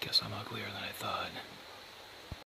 Guess I'm uglier than I thought.